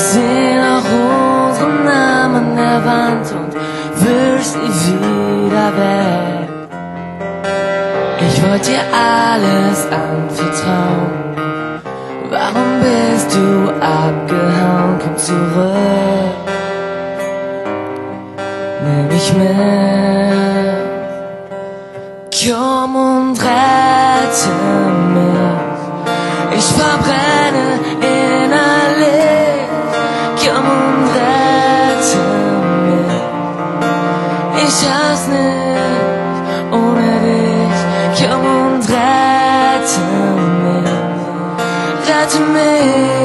seh noch unseren Namen der Wand und wisch sie wieder weg. Ich wollte dir alles anvertrauen. Warum bist du abgehauen? Komm zurück. Nimm mich mit. Komm und rette mich. Ich verbrenne Rette mich.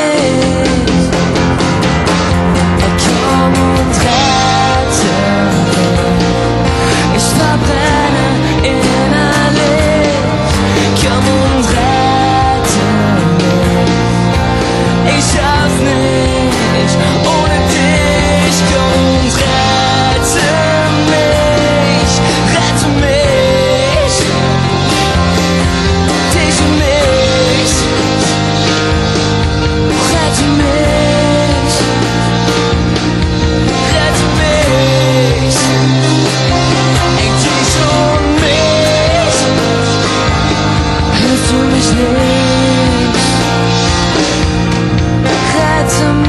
day to his name. Had to